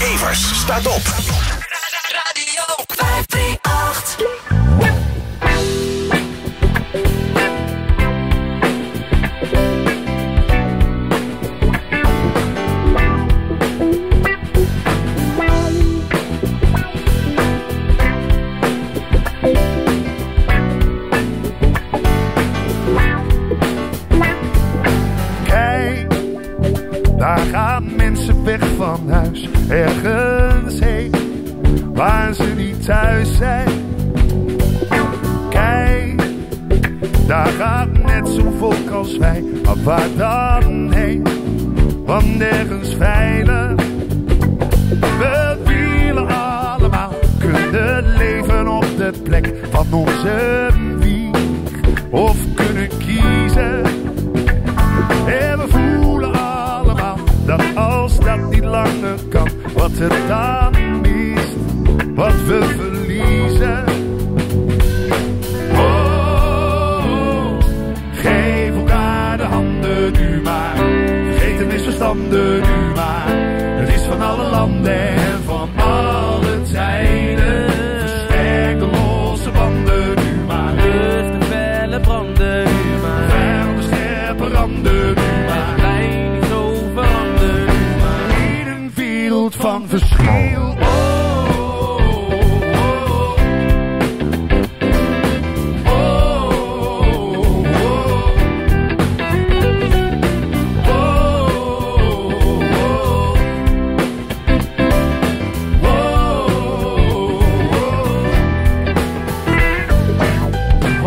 Evers staat op. Radio 538. Van huis, ergens heen, waar ze niet thuis zijn. Kijk, daar gaat net zo'n volk als wij, maar waar dan heen? Want nergens veilig. We willen allemaal kunnen leven op de plek van onze wat we verliezen. Oh, geef elkaar de handen nu maar. Vergeet de misverstanden nu maar. Het is van alle landen en van alle tijden. Versterk de losse banden nu maar. Dus de felle branden nu maar. De scherpe randen nu maar. Wij niet zo veranderen nu maar. In een wereld van verschil.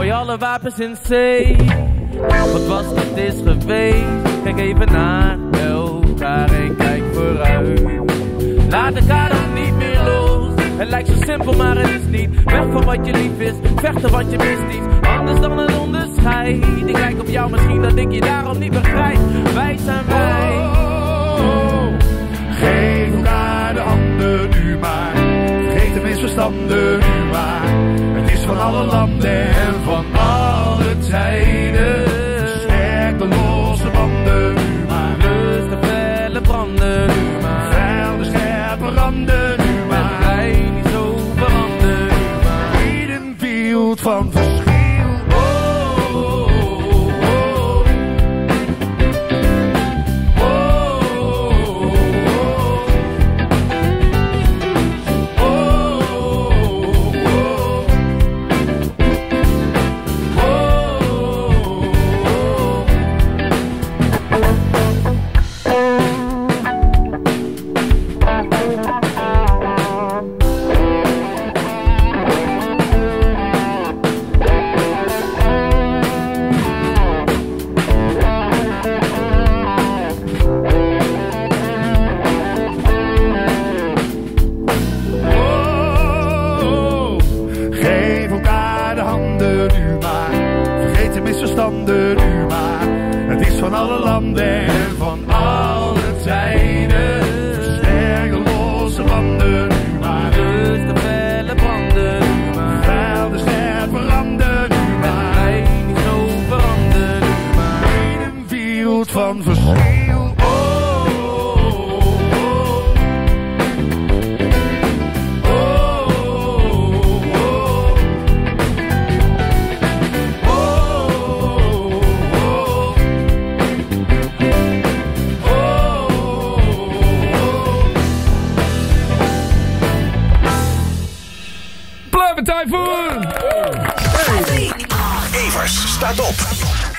Gooi alle wapens in zee. Wat was dat is geweest? Kijk even naar elkaar en kijk vooruit. Laat elkaar dan niet meer los. Het lijkt zo simpel, maar het is niet. Weg van wat je lief is, vechten wat je mist niet. Anders dan een onderscheid. Ik kijk op jou misschien dat ik je daarom niet begrijp. Wij zijn wij. Nu maar. Het is van alle landen en van alle tijden. Sterk de losse banden nu maar. Dus de felle branden nu maar. Vuil de scherpe randen alle landen en van alle Pluimen Typhoon! Evers staat op.